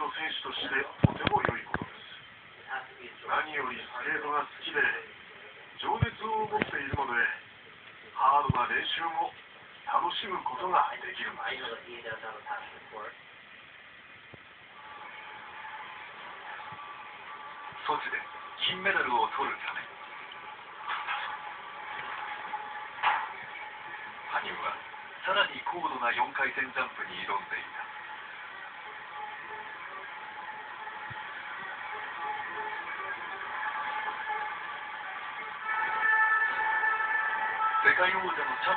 ト選手としてとても良いことです何よりスケートが好きで情熱を持っているのでハードな練習も楽しむことができるんです I know that he does have a passion for it. ソチで金メダルを取るため羽生はさらに高度な4回転ジャンプに挑んでいた世界王者のチャン